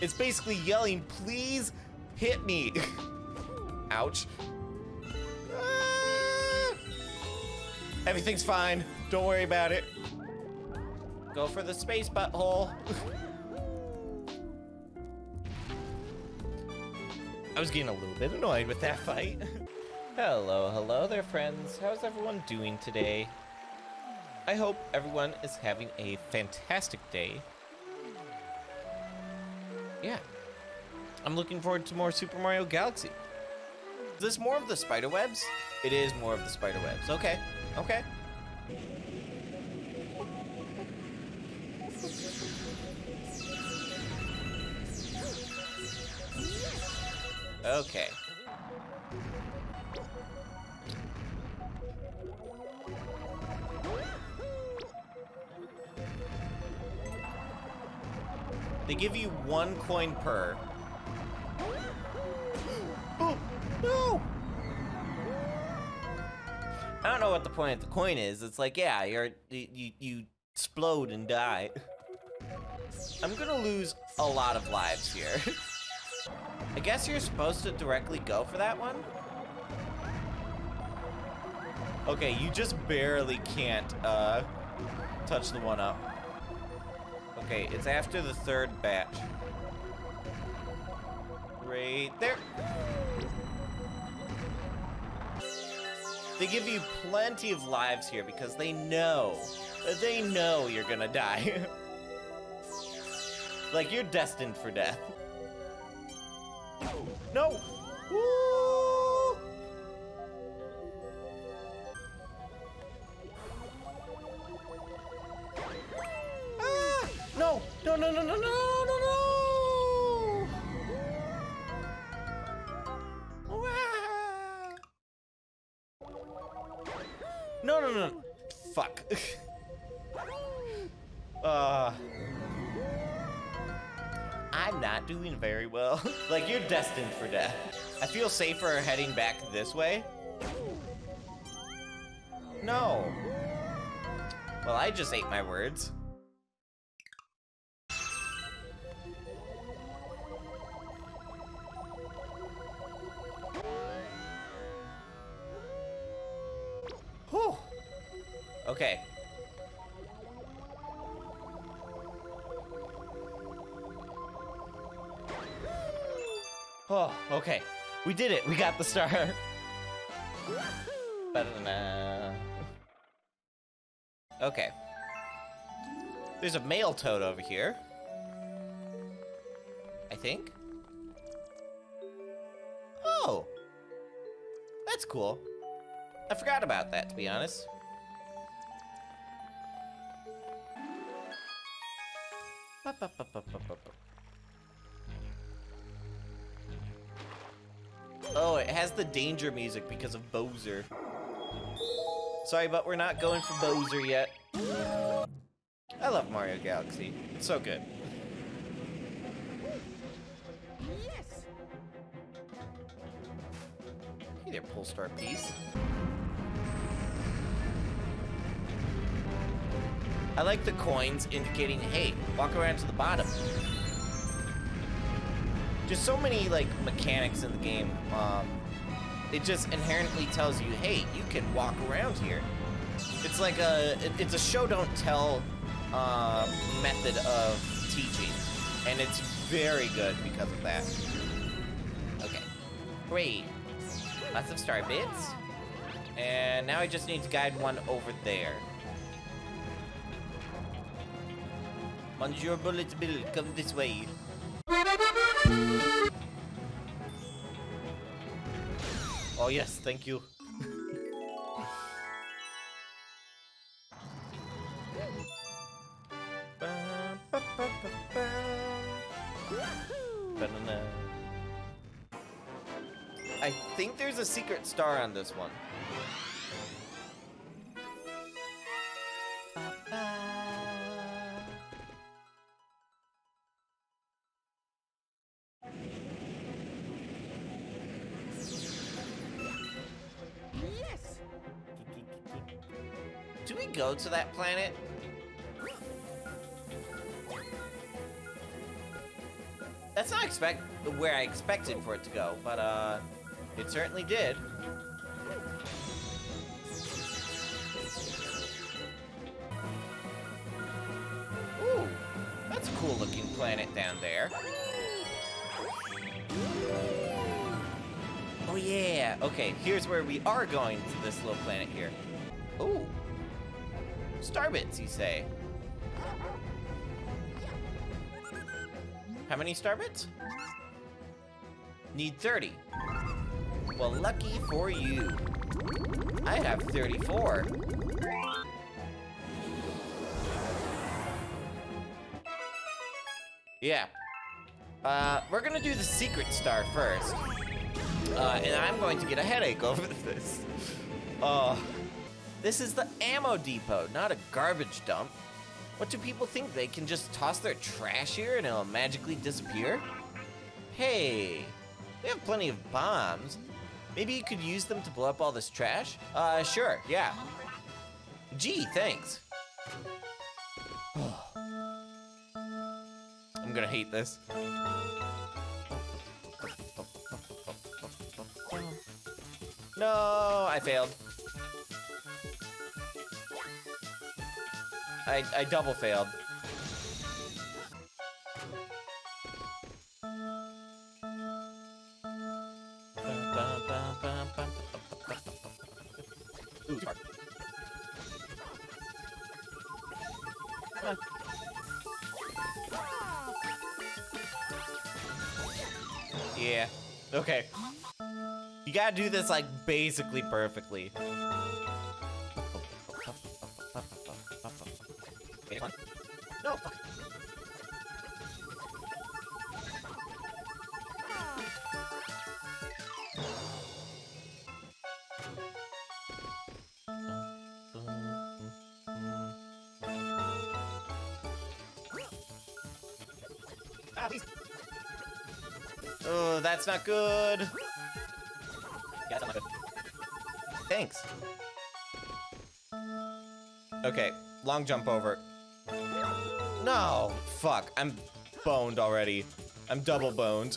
It's basically yelling, please hit me. Ouch. Ah. Everything's fine. Don't worry about it. Go for the space butthole. I was getting a little bit annoyed with that fight. hello, hello there, friends. How's everyone doing today? I hope everyone is having a fantastic day. Yeah. I'm looking forward to more Super Mario Galaxy. Is this more of the spider webs? It is more of the spider webs. Okay. Okay. Okay. They give you one coin per. Oh, no! I don't know what the point of the coin is. It's like, yeah, you're you you explode and die. I'm gonna lose a lot of lives here. I guess you're supposed to directly go for that one? Okay, you just barely can't uh, touch the one up. Okay, it's after the third batch. Right there. They give you plenty of lives here because they know, they know you're gonna die. like, you're destined for death. No! Woo! No! No, no, no, no, no, no, no! No. Fuck. uh... I'm not doing very well. like, you're destined for death. I feel safer heading back this way. No. Well, I just ate my words. Did it. We got the star. Okay. There's a Mail Toad over here. I think. Oh. That's cool. I forgot about that, to be honest. Ba -ba -ba Oh, it has the danger music because of Bowser. Sorry, but we're not going for Bowser yet. I love Mario Galaxy. It's so good. Yes. Hey there, Polestar piece. I like the coins indicating, hey, walk around to the bottom just so many like mechanics in the game. Um, it just inherently tells you, hey, you can walk around here. It's like a it's a show don't tell uh, method of teaching, and it's very good because of that. Okay, great, lots of star bits, and now I just need to guide one over there. Monsieur Bullet Bill, come this way. Oh yes, thank you. I think there's a secret star on this one. Go to that planet? That's not expect where I expected for it to go, but uh, it certainly did. Ooh, that's a cool looking planet down there. Oh yeah, okay, here's where we are going to this little planet here. Ooh, starbits, you say? How many starbits? Need 30. Well, lucky for you. I have 34. Yeah. Uh, we're gonna do the secret star first. Uh, and I'm going to get a headache over this. Oh. This is the ammo depot, not a garbage dump. What do people think? They can just toss their trash here and it'll magically disappear? Hey, we have plenty of bombs. Maybe you could use them to blow up all this trash? Uh, sure, yeah. Gee, thanks. I'm gonna hate this. No, I failed. I, I double failed. Yeah. Okay. You gotta do this like basically perfectly. No. Oh, that's not good. Yeah, that's not good. Thanks. Okay, long jump over. No, fuck, I'm boned already. I'm double boned.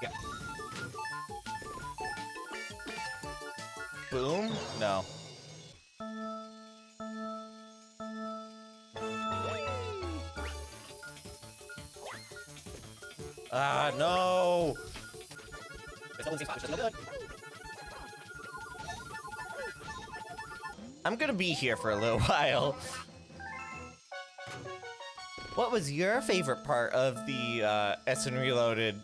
yeah. Boom? No. Ah, no! I'm gonna be here for a little while. What was your favorite part of the uh, SN Reloaded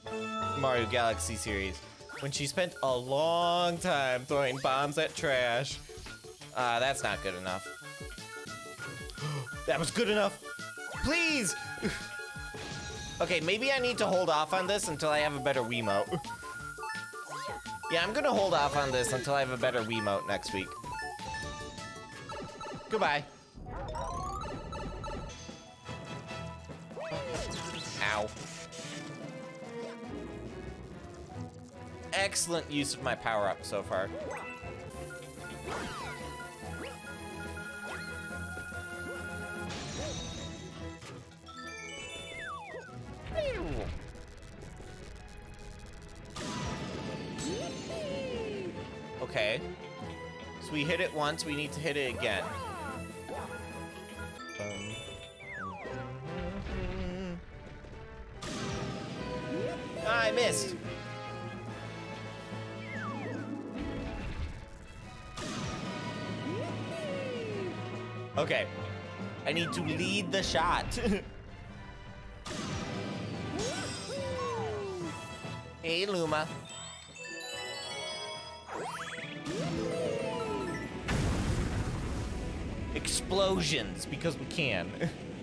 Mario Galaxy series? When she spent a long time throwing bombs at trash. Uh, that's not good enough. that was good enough. Please! okay, maybe I need to hold off on this until I have a better Wiimote. yeah, I'm gonna hold off on this until I have a better Wiimote next week. Goodbye. Ow. Excellent use of my power-up so far. Okay. So we hit it once, we need to hit it again. Missed. Okay. I need to lead the shot. hey, Luma. Explosions, because we can.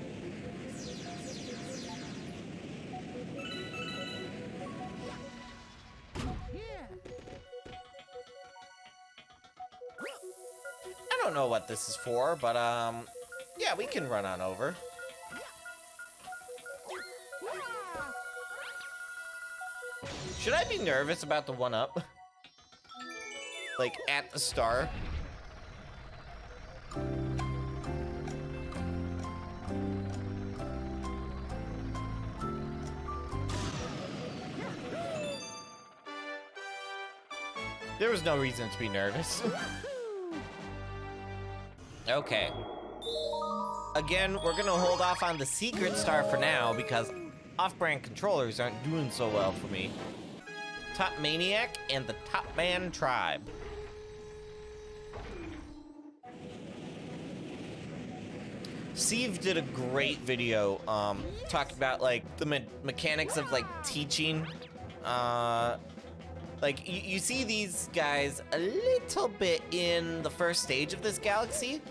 this is for, but um, yeah, we can run on over. Should I be nervous about the one-up? like, at the star? There was no reason to be nervous. okay. Again, we're gonna hold off on the secret star for now because off-brand controllers aren't doing so well for me. Topmaniac and the Top Man Tribe. Steve did a great video um, talking about like the me mechanics of like teaching. Uh, like you, you see these guys a little bit in the first stage of this galaxy,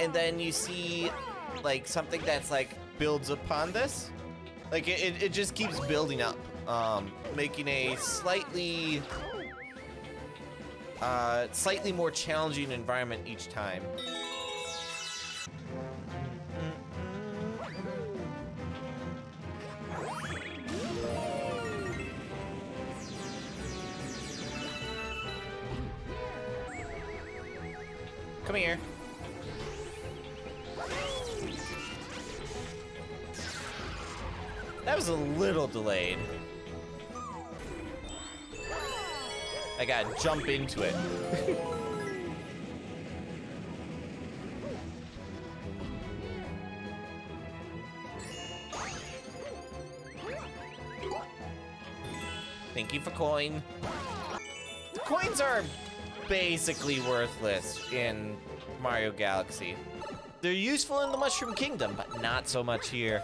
and then you see like something that's like builds upon this. Like it, it just keeps building up, um, making a slightly, uh, slightly more challenging environment each time. Jump into it. Thank you for coin. The coins are basically worthless in Mario Galaxy. They're useful in the Mushroom Kingdom, but not so much here.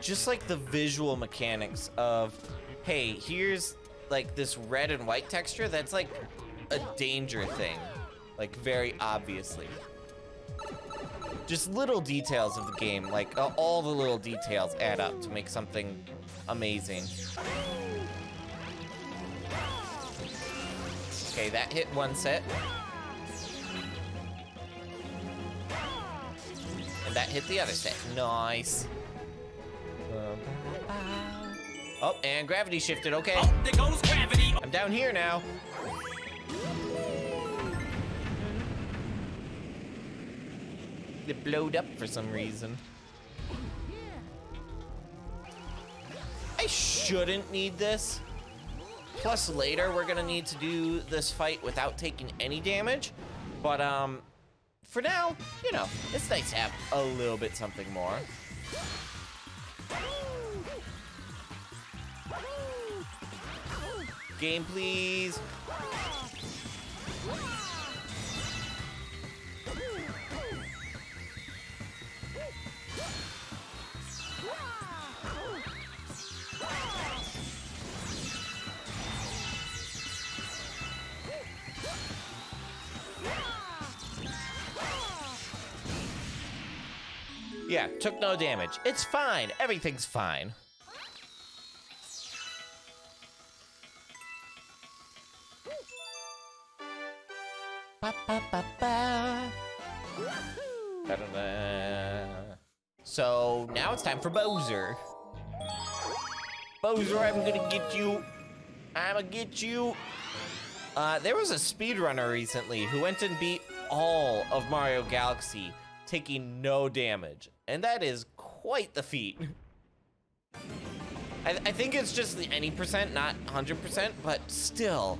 Just like the visual mechanics of, hey, here's like this red and white texture that's like a danger thing, like very obviously just little details of the game, like uh, all the little details add up to make something amazing. Okay, that hit one set. And that hit the other set. Nice. Oh, and gravity shifted, okay. Oh, there goes gravity. I'm down here now. It blowed up for some reason. I shouldn't need this. Plus later we're gonna need to do this fight without taking any damage. But um, for now, you know, it's nice to have a little bit something more. Game, please. Yeah, took no damage. It's fine. Everything's fine. So now it's time for Bowser. Bowser, I'm gonna get you. I'm gonna get you. Uh, there was a speedrunner recently who went and beat all of Mario Galaxy, taking no damage. And that is quite the feat. I, I think it's just the any percent, not 100%, but still.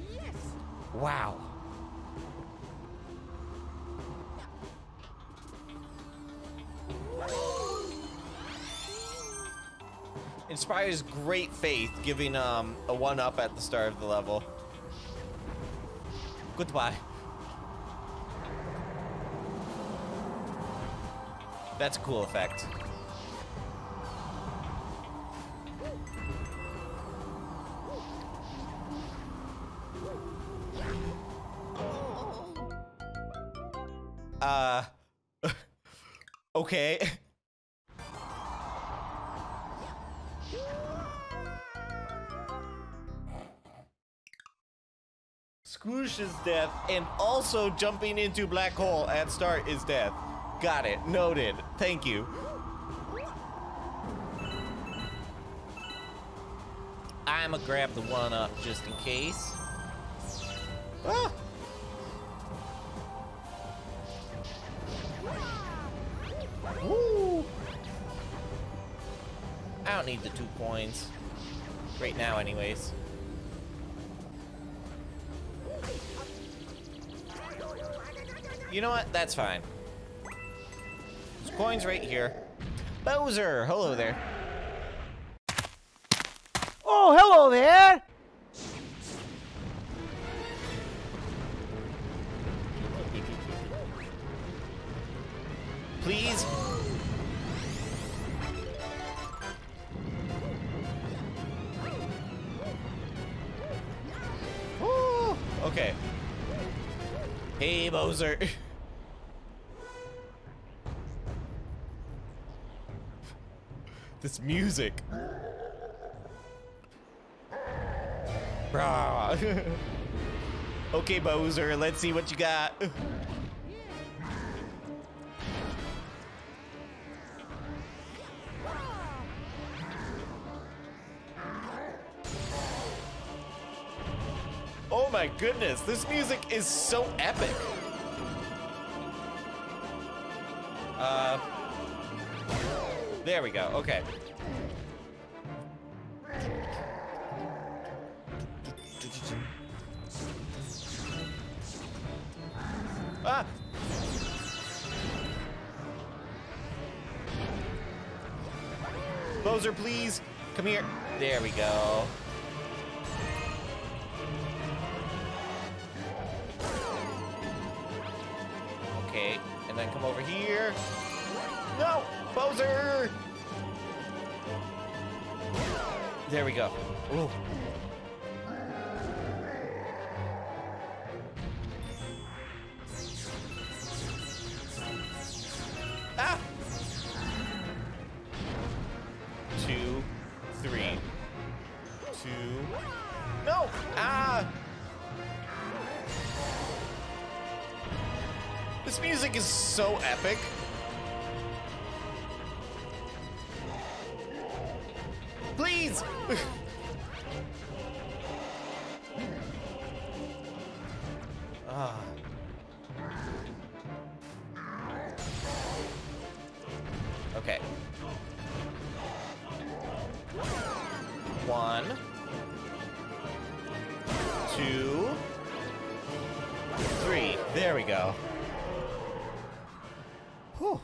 Wow. Inspires great faith, giving um, a one up at the start of the level. Goodbye. That's a cool effect. Uh, okay. Squoosh is death, and also jumping into black hole at start is death. Got it. Noted. Thank you. I'ma grab the one up just in case. Ah! I don't need the two coins. Right now, anyways. You know what? That's fine. There's coins right here. Bowser! Hello there. Oh, hello there! Please? Hey, Bowser. this music. Brah. okay, Bowser, let's see what you got. Goodness, this music is so epic. Uh, there we go, okay. Ah! Bowser, please, come here. There we go. And then come over here. No! Bowser! There we go. Ooh. Okay. One. Two. Three. There we go. Whew.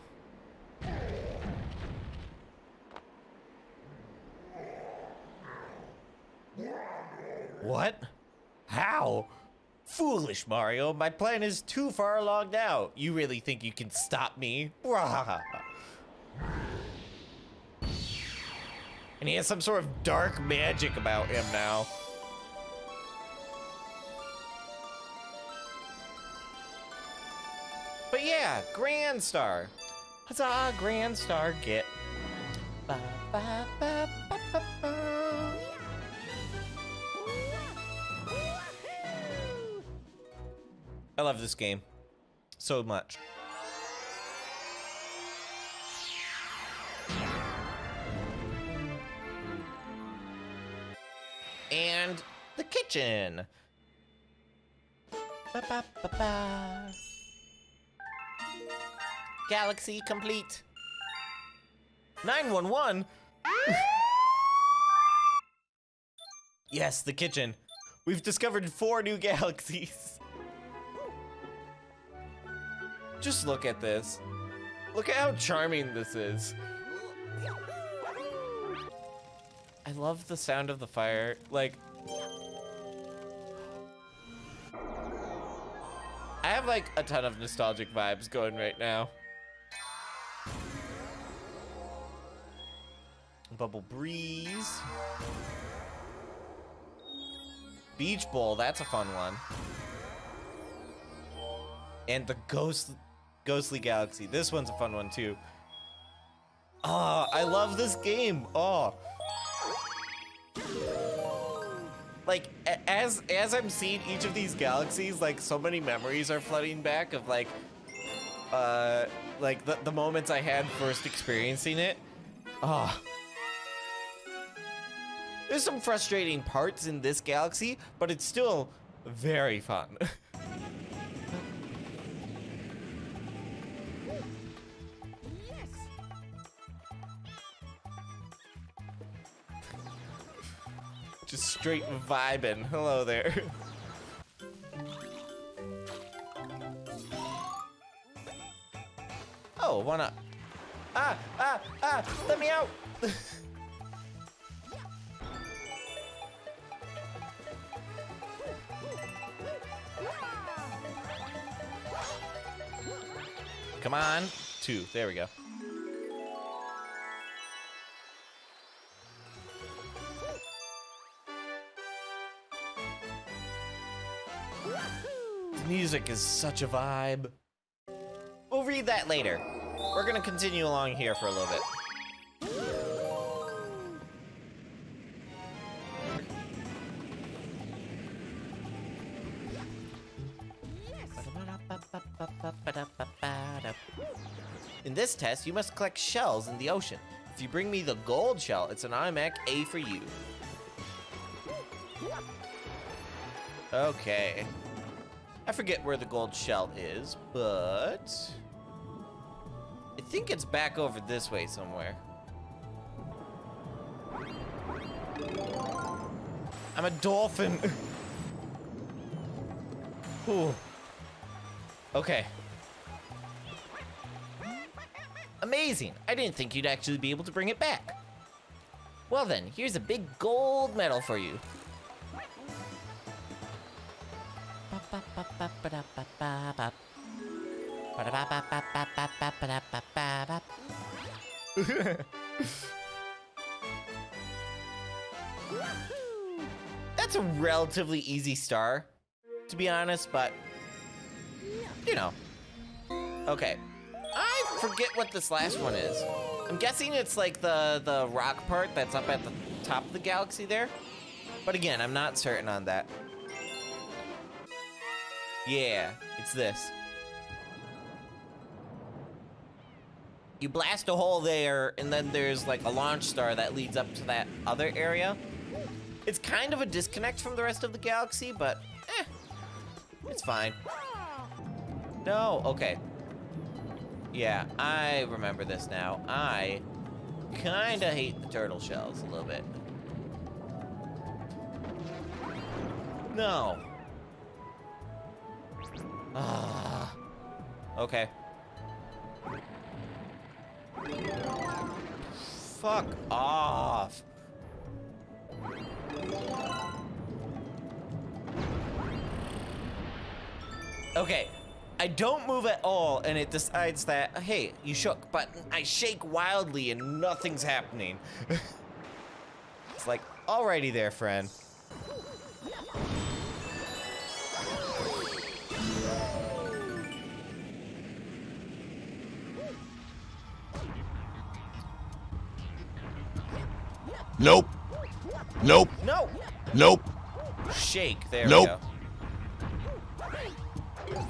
What? How? Foolish, Mario. My plan is too far along now. You really think you can stop me? And he has some sort of dark magic about him now. But yeah, Grand Star. Huzzah, Grand Star ba, ba, ba, ba. I love this game so much. Kitchen. Ba, ba, ba. Galaxy complete. 911? yes, the kitchen. We've discovered four new galaxies. Just look at this. Look at how charming this is. I love the sound of the fire. Like, like a ton of nostalgic vibes going right now. Bubble Breeze. Beach Bowl, that's a fun one. And the Ghost Ghostly Galaxy. This one's a fun one too. Ah, I love this game. Oh. Like as as I'm seeing each of these galaxies, like so many memories are flooding back of like uh like the, the moments I had first experiencing it. Ah. There's some frustrating parts in this galaxy, but it's still very fun. Just straight vibing. Hello there. Oh, wanna... Ah, ah, ah, let me out! Come on. Two. There we go. Music is such a vibe. We'll read that later. We're gonna continue along here for a little bit. In this test, you must collect shells in the ocean. If you bring me the gold shell, it's an automatic A for you. Okay. Forget where the gold shell is, but... I think it's back over this way somewhere. I'm a dolphin. Ooh. Okay. Amazing. I didn't think you'd actually be able to bring it back. Well then, here's a big gold medal for you. That's a relatively easy star, to be honest, but you know. Okay. I forget what this last one is. I'm guessing it's like the, the rock part that's up at the top of the galaxy there. But again, I'm not certain on that. Yeah, it's this. You blast a hole there, and then there's like a launch star that leads up to that other area. It's kind of a disconnect from the rest of the galaxy, but eh, it's fine. No, okay. Yeah, I remember this now. I kinda hate the turtle shells a little bit. No. Ah. Okay. Fuck off. Okay, I don't move at all, and it decides that, hey, you shook, but I shake wildly and nothing's happening. it's like, alrighty there, friend. Nope. Nope. No! Nope. Shake, there Nope. we go.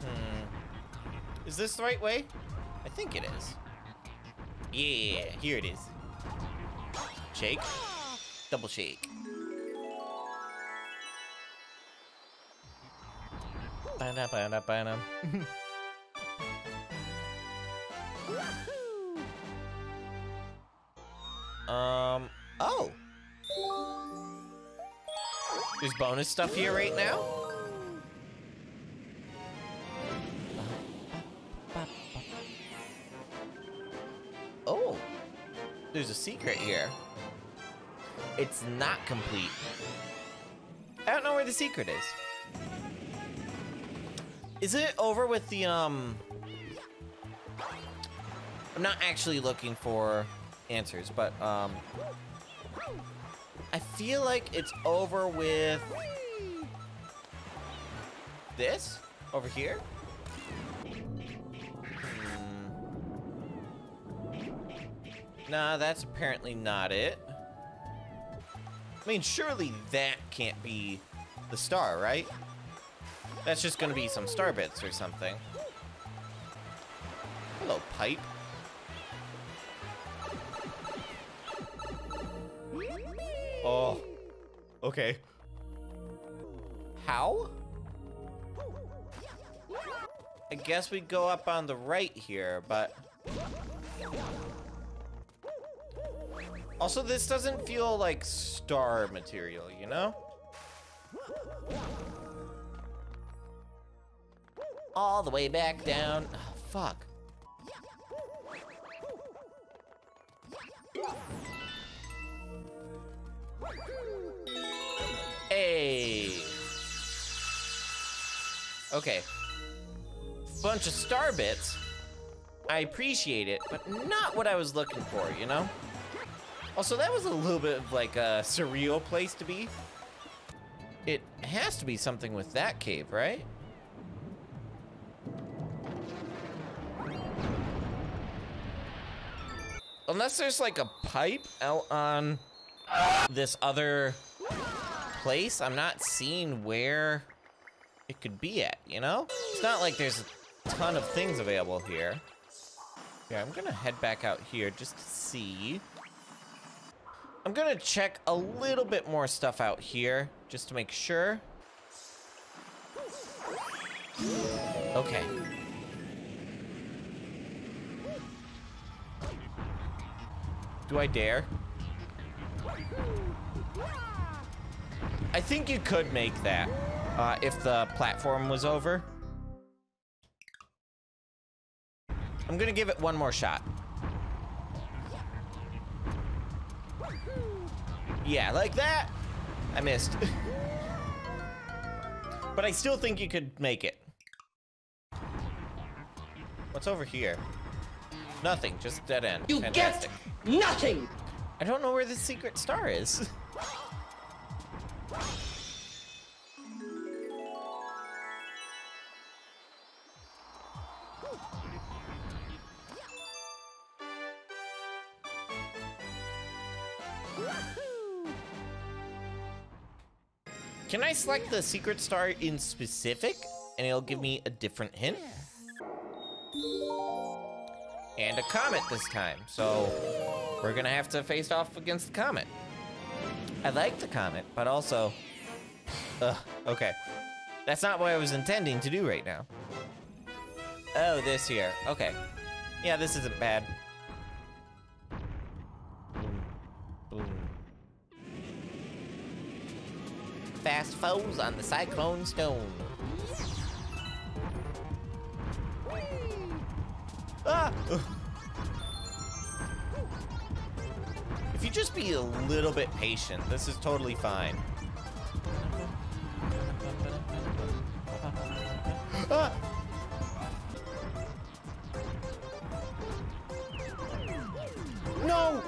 Hmm. Is this the right way? I think it is. Yeah, here it is. Shake. Double shake. Ba-da, oh. There's bonus stuff here right now? Oh, there's a secret here. It's not complete. I don't know where the secret is. Is it over with the, um... I'm not actually looking for answers, but, um... I feel like it's over with... This? Over here? Hmm. Nah, that's apparently not it. I mean, surely that can't be the star, right? That's just gonna be some star bits or something. Hello, pipe. Oh. Okay. How? I guess we go up on the right here, but... Also, this doesn't feel like star material, you know? All the way back down. Oh, fuck. Hey. Okay. Bunch of star bits. I appreciate it, but not what I was looking for, you know? Also, that was a little bit of like a surreal place to be. It has to be something with that cave, right? Unless there's like a pipe out on this other place, I'm not seeing where it could be at, you know? It's not like there's a ton of things available here. Yeah, I'm gonna head back out here just to see. I'm gonna check a little bit more stuff out here just to make sure. Okay. Do I dare? I think you could make that uh, if the platform was over. I'm gonna give it one more shot. Yeah, like that. I missed. but I still think you could make it. What's over here? Nothing, just dead end. You Fantastic. get nothing! I don't know where the secret star is. Can I select the secret star in specific and it'll give me a different hint? And a comet this time, so we're gonna have to face off against the comet. I like the comet, but also, ugh, okay. That's not what I was intending to do right now. Oh, this here, okay. Yeah, this isn't bad. Fast foes on the Cyclone Stone. Ah! If you just be a little bit patient, this is totally fine. Ah! No!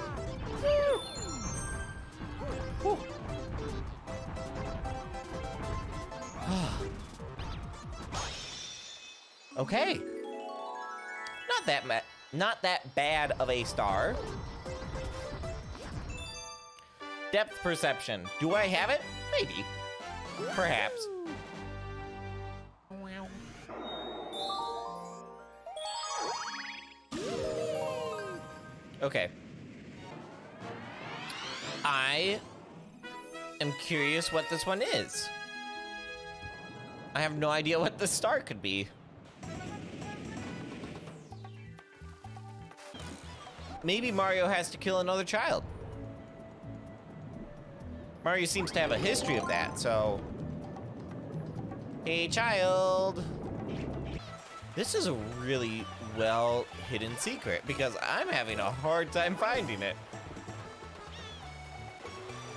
Okay. Not that not that bad of a star. Depth perception. Do I have it? Maybe. Perhaps. Okay. I am curious what this one is. I have no idea what the star could be. Maybe Mario has to kill another child. Mario seems to have a history of that, so... Hey, child! This is a really well hidden secret because I'm having a hard time finding it.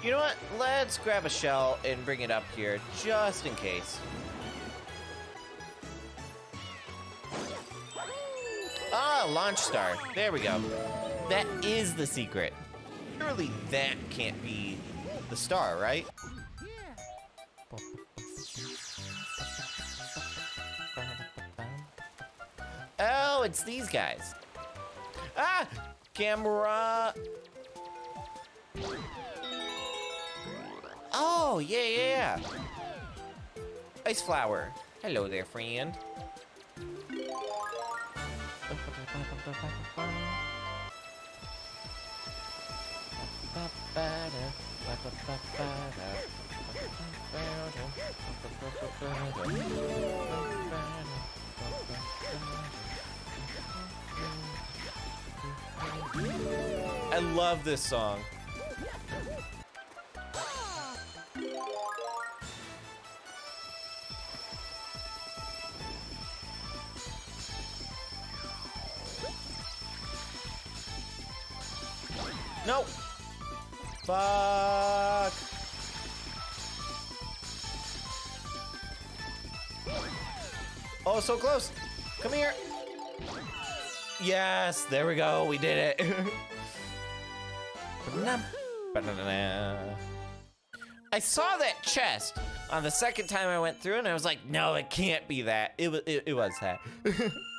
You know what? Let's grab a shell and bring it up here just in case. Ah, launch star. There we go. That is the secret. Surely that can't be the star, right? Oh, it's these guys. Ah! Camera! Oh, yeah, yeah, yeah. Ice flower. Hello there, friend. I love this song. No. Fuck. Oh, so close. Come here. Yes, there we go. We did it. I saw that chest on the second time I went through, and I was like, "No, it can't be that. It was. It, it was that."